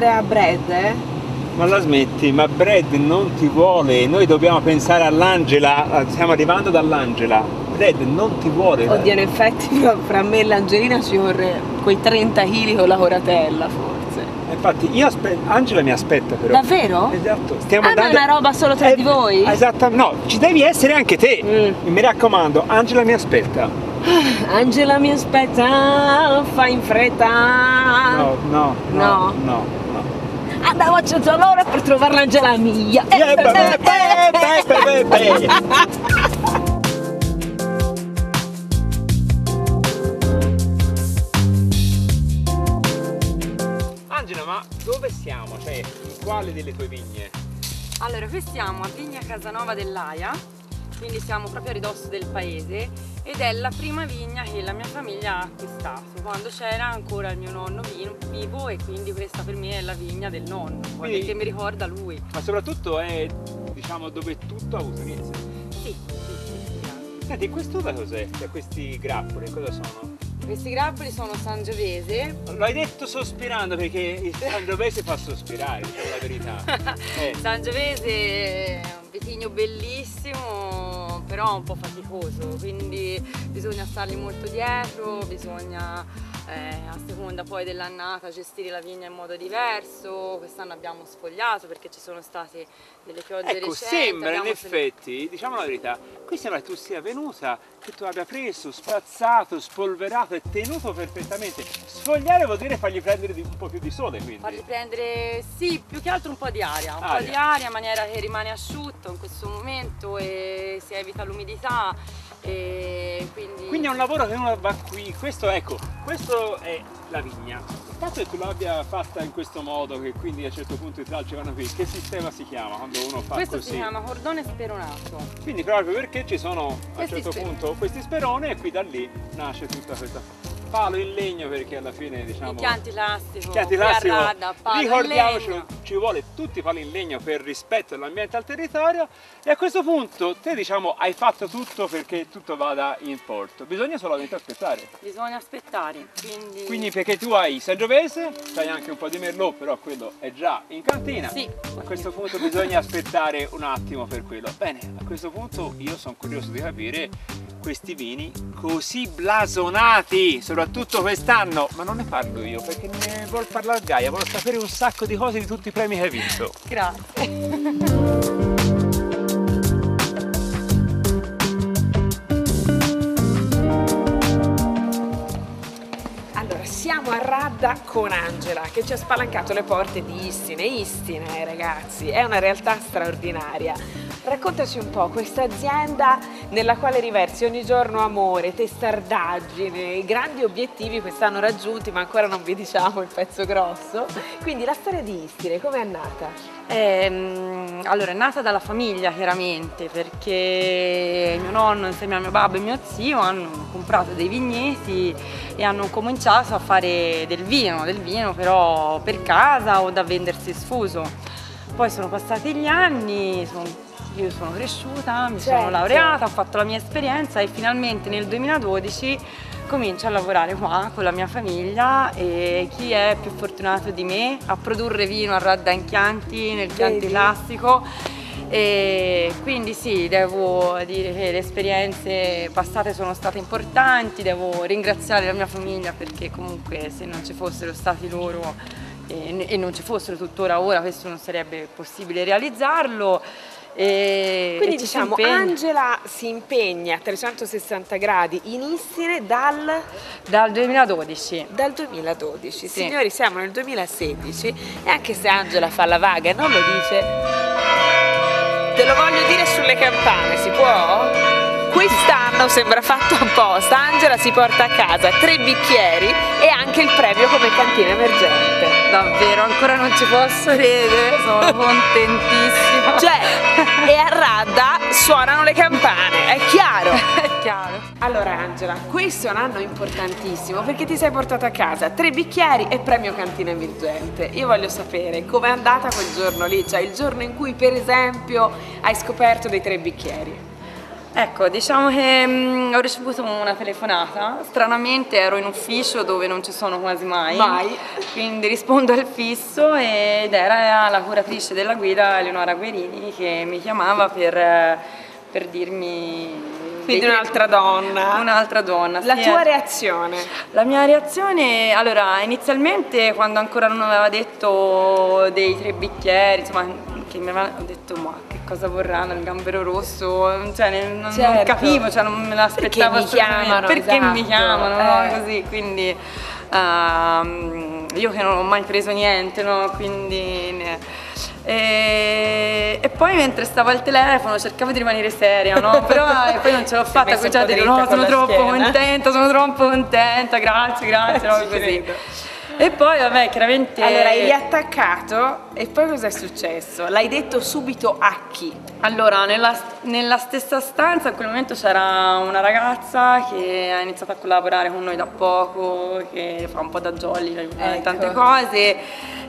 chiedere a Brad? Eh? Ma la smetti, ma Brad non ti vuole, noi dobbiamo pensare all'Angela, stiamo arrivando dall'Angela. Brad non ti vuole. Oddio, in effetti fra me e l'Angelina ci vorrei quei 30 kg con la coratella forse. Infatti io aspetto, Angela mi aspetta però. Davvero? Esatto. Stiamo ah, andando... ma è una roba solo tra Eh, di voi? Esatto, no, ci devi essere anche te. Mm. Mi raccomando, Angela mi aspetta. Angela mi aspetta, fai in fretta. No, no, no, No. no, no. Andavo a centro l'ora per trovare l'Angela mia. Eh, beh, beh, beh, beh. Angela, ma dove siamo? Cioè, in quale delle tue vigne? Allora, qui siamo a Vigna Casanova dell'Aia, quindi siamo proprio a ridosso del paese ed è la prima vigna che la mia famiglia ha acquistato quando c'era ancora il mio nonno vi- vivo e quindi questa per me è la vigna del nonno, Quindi- perché mi ricorda lui. Ma soprattutto è, diciamo, dove tutto ha avuto inizio. Sì, sì, sì, sì. Senti, quest'uva cos'è? Cioè, questi grappoli, cosa sono? Questi grappoli sono sangiovese, L'hai detto sospirando perché il sangiovese fa sospirare, diciamo la verità. Eh, sangiovese è un vitigno bellissimo, però un po' faticoso, quindi bisogna stargli molto dietro, bisogna eh, a seconda poi dell'annata gestire la vigna in modo diverso. Quest'anno abbiamo sfogliato perché ci sono state delle piogge ecco, recenti. sembra in effetti, diciamo la verità, qui sembra che tu sia venuta, che tu abbia preso, spazzato, spolverato e tenuto perfettamente. Sfogliare vuol dire fargli prendere un po' più di sole, quindi. Fargli prendere, sì, più che altro un po' di aria, un po' Aria. di aria in maniera che rimane asciutto in questo momento e si evita l'umidità e quindi... Quindi è un lavoro che uno va qui, questo ecco, questo è la vigna. Il fatto che tu l'abbia fatta in questo modo, che quindi a un certo punto i tralci vanno qui, che sistema si chiama quando uno fa Questo così? si chiama cordone speronato. Quindi proprio perché ci sono a un Questi certo spe- punto questi speroni e qui da lì nasce tutta questa palo in legno perché alla fine diciamo Impianti plastico, Impianti qui a plastico, Radda, palo ricordiamoci ci vuole tutti i pali in legno per rispetto dell'ambiente al territorio e a questo punto te diciamo hai fatto tutto perché tutto vada in porto. Bisogna solamente aspettare. Bisogna aspettare, quindi... quindi perché tu hai Sangiovese hai anche un po' di Merlot però quello è già in cantina. Sì. a questo punto bisogna aspettare un attimo per quello. Bene a questo punto io sono curioso di capire questi vini così blasonati soprattutto quest'anno ma non ne parlo io perché ne vuol parlare Gaia voglio sapere un sacco di cose di tutti i premi che hai vinto Grazie. Siamo a Radda con Angela che ci ha spalancato le porte di Istine. Istine, ragazzi, è una realtà straordinaria. Raccontaci un po' questa azienda nella quale riversi ogni giorno amore, testardaggine, grandi obiettivi quest'anno raggiunti, ma ancora non vi diciamo il pezzo grosso. Quindi la storia di Istine, come è nata? Ehm, allora, è nata dalla famiglia chiaramente perché mio nonno insieme a mio babbo e mio zio hanno comprato dei vigneti e hanno cominciato a fare del vino, del vino però per casa o da vendersi sfuso. Poi sono passati gli anni, son- io sono cresciuta, mi Certo. sono laureata, ho fatto la mia esperienza e finalmente nel 2012 comincio a lavorare qua con la mia famiglia e chi è più fortunato di me a produrre vino a Radda in Chianti, nel Chianti? Classico. E quindi sì, devo dire che le esperienze passate sono state importanti, devo ringraziare la mia famiglia perché comunque se non ci fossero stati loro e non ci fossero tuttora ora questo non sarebbe possibile realizzarlo. E, Quindi e diciamo. Angela si impegna a 360 gradi in Istine dal dal 2012. Dal 2012, Sì. signori siamo nel 2016 e anche se Angela fa la vaga e non lo dice, te lo voglio dire sulle campane, si può? Quest'anno sembra fatto apposta, Angela si porta a casa tre bicchieri e anche il premio come cantina emergente. Davvero, ancora non ci posso credere, sono contentissima. Cioè, e a Radda suonano le campane, è chiaro? è chiaro. Allora Angela, questo è un anno importantissimo perché ti sei portata a casa tre bicchieri e premio cantina emergente. Io voglio sapere com'è andata quel giorno lì, cioè il giorno in cui per esempio hai scoperto dei tre bicchieri. Ecco, diciamo che mh, ho ricevuto una telefonata, stranamente ero in ufficio dove non ci sono quasi mai, Mai. quindi rispondo al fisso ed era la curatrice della guida Eleonora Guerini che mi chiamava per, per dirmi... Quindi un'altra donna. Un'altra donna, La sì, tua eh. reazione? La mia reazione, allora, inizialmente quando ancora non aveva detto dei tre bicchieri, insomma, che mi aveva ho detto ma che cosa vorranno il gambero rosso, cioè non, non Certo. capivo, cioè non me l'aspettavo Perché mi chiamano, perché mi esatto, chiamano, no? eh. così, quindi ehm, io che non ho mai preso niente, no? Quindi ne- e, e poi mentre stavo al telefono cercavo di rimanere seria, no? Però eh, poi non ce l'ho fatta, dire dritta no, sono troppo schiena." contenta, sono troppo contenta, grazie, grazie, no? Così. credo. E poi vabbè, chiaramente... Allora hai riattaccato e poi cosa è successo? L'hai detto subito a chi? Allora, nella, nella stessa stanza in quel momento c'era una ragazza che ha iniziato a collaborare con noi da poco, che fa un po' da jolly, in Ecco. tante cose.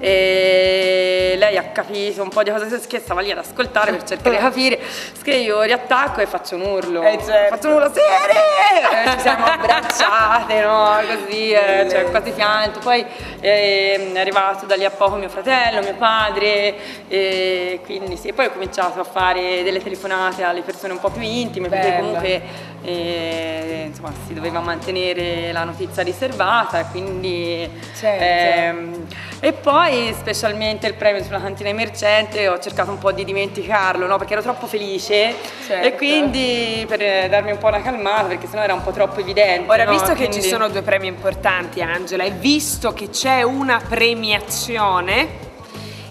E lei ha capito un po' di cose che stava lì ad ascoltare per cercare di capire. Che io riattacco e faccio un urlo. Eh, certo. Faccio un urlo! E ci siamo abbracciate, no? Così, eh, cioè quasi pianto. Poi ehm, è arrivato da lì a poco mio fratello, mio padre, e quindi sì, poi ho cominciato a fare delle telefonate alle persone un po' più intime, perché Bella. comunque eh, insomma, si doveva mantenere la notizia riservata, e quindi Certo. ehm, e poi specialmente il premio sulla cantina emergente ho cercato un po' di dimenticarlo, no? perché ero troppo felice Certo. e quindi per darmi un po' una calmata, perché sennò era un po' troppo evidente. Ora, no? visto che Quindi- ci sono due premi importanti, Angela, e visto che c'è una premiazione,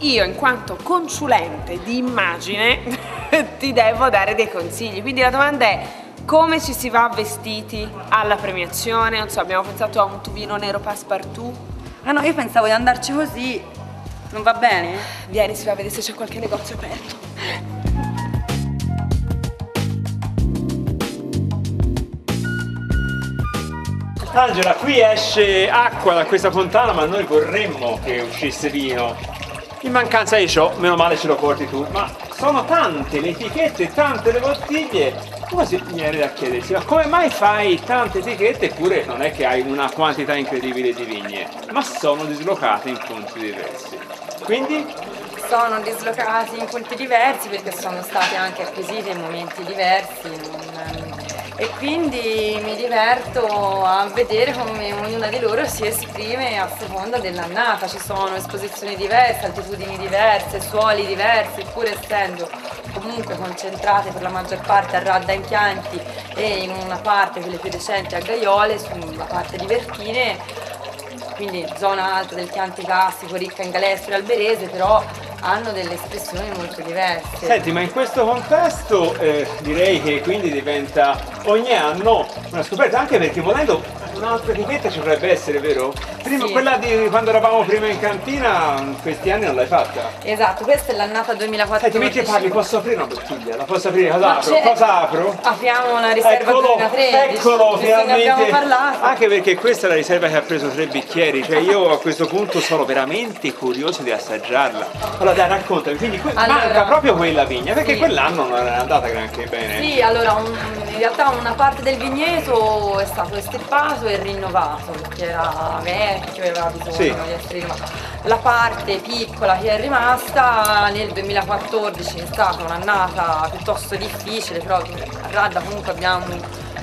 io in quanto consulente di immagine ti devo dare dei consigli. Quindi la domanda è come ci si va vestiti alla premiazione? Non so, abbiamo pensato a un tubino nero passepartout. Ah no, io pensavo di andarci così, non va bene? Vieni, si va a vedere se c'è qualche negozio aperto. Angela, qui esce acqua da questa fontana, ma noi vorremmo che uscisse vino. In mancanza di ciò, meno male ce lo porti tu. Ma sono tante le etichette, tante le bottiglie. Come si viene da chiedersi, ma come mai fai tante etichette eppure non è che hai una quantità incredibile di vigne, ma sono dislocate in punti diversi. Quindi Sono dislocati in punti diversi perché sono stati anche acquisiti in momenti diversi non- e quindi mi diverto a vedere come ognuna di loro si esprime a seconda dell'annata. Ci sono esposizioni diverse, altitudini diverse, suoli diversi, pur essendo comunque concentrate per la maggior parte a Radda in Chianti e in una parte, quelle più recenti, a Gaiole, sulla parte di Vertine quindi zona alta del Chianti classico, ricca in galestro e alberese, però hanno delle espressioni molto diverse. Senti, ma in questo contesto eh, direi che quindi diventa ogni anno una scoperta, anche perché volendo un'altra etichetta ci dovrebbe essere, vero? Prima, Sì. Quella di quando eravamo prima in cantina, in questi anni non l'hai fatta. Esatto, questa è l'annata 2014. Senti, mentre parli, posso aprire una bottiglia? La posso aprire? Cosa apro? Cosa apro? Apriamo una riserva Eccolo, 2013. eccolo finalmente. Anche perché questa è la riserva che ha preso tre bicchieri, cioè io a questo punto sono veramente curioso di assaggiarla. Allora dai, raccontami, quindi Allora- manca proprio quella vigna, perché Sì. quell'anno non è andata granché bene. Sì, allora un- in realtà una parte del vigneto è stato estirpato e rinnovato perché era vecchio e aveva bisogno Sì. di essere rinnovato. La parte piccola che è rimasta nel 2014 è stata un'annata piuttosto difficile, però a Radda comunque abbiamo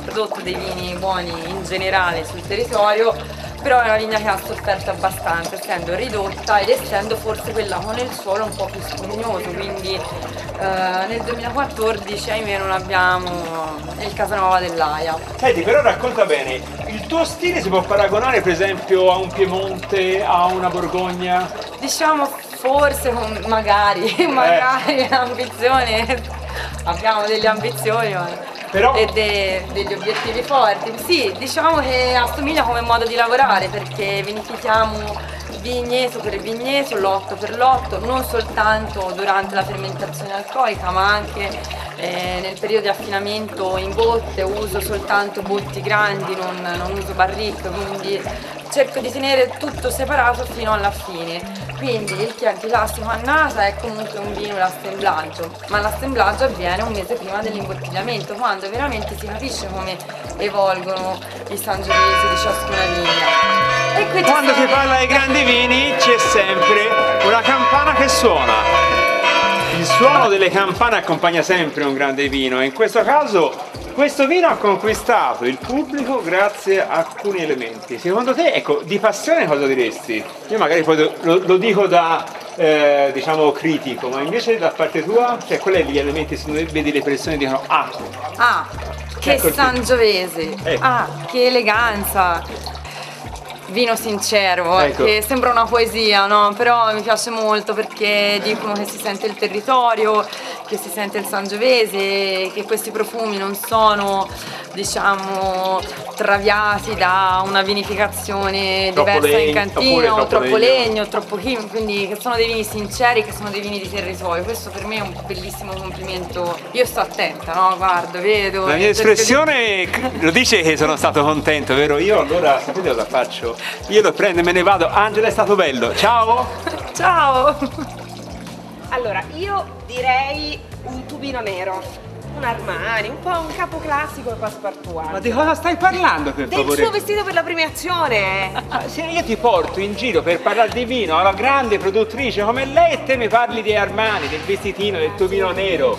prodotto dei vini buoni in generale sul territorio, però è una vigna che ha sofferto abbastanza, essendo ridotta ed essendo forse quella con il suolo un po' più spugnoso, quindi eh, nel 2014 ahimè non abbiamo il Casanova dell'Aia. Senti, però racconta bene, il tuo stile si può paragonare per esempio a un Piemonte, a una Borgogna? Diciamo forse con magari, Eh. magari ambizione, abbiamo delle ambizioni ma- Però- e de- degli obiettivi forti. Sì, diciamo che assomiglia come modo di lavorare perché vinifichiamo vigneto per vigneto, lotto per lotto, non soltanto durante la fermentazione alcolica ma anche eh, nel periodo di affinamento in botte, uso soltanto botti grandi, non, non uso barrique, quindi cerco di tenere tutto separato fino alla fine. Quindi il Chianti Classico Annata è comunque un vino l'assemblaggio, ma l'assemblaggio avviene un mese prima dell'imbottigliamento, quando veramente si capisce come evolgono i sangiovesi di ciascuna vigna. E quando si parla di grandi vini c'è sempre una campana che suona. Il suono delle campane accompagna sempre un grande vino e in questo caso questo vino ha conquistato il pubblico grazie a alcuni elementi. Secondo te, ecco, di passione cosa diresti? Io magari poi lo, lo dico da eh, diciamo critico, ma invece da parte tua, cioè quali sono gli elementi secondo te vedi le persone dicono ah, ah che ecco sangiovese, ecco. ah che eleganza, vino sincero, ecco. che sembra una poesia, no? però mi piace molto perché dicono che si sente il territorio, che si sente il sangiovese, che questi profumi non sono diciamo traviati da una vinificazione troppo diversa legno, in cantina o troppo legno. legno, troppo chimico, quindi che sono dei vini sinceri, che sono dei vini di territorio. Questo per me è un bellissimo complimento. Io sto attenta, no? Guardo, vedo. La mia espressione di... lo dice che sono stato contento, vero? Io allora sapete cosa faccio? Io lo prendo e me ne vado. Angela è stato bello. Ciao! Ciao! Allora, io direi un tubino nero un Armani, un po' un capo classico e passepartout. Ma di cosa stai parlando per Del favore? suo vestito per la premiazione. Ah, se io ti porto in giro per parlare di vino alla grande produttrice come lei e te mi parli di Armani, del vestitino, del tuo vino nero.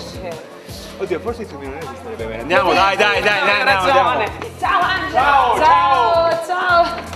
Oddio, forse il tuo vino nero si starebbe bene. Andiamo, dai, dai, dai, dai, andiamo, andiamo. Ciao Angela. Ciao, ciao.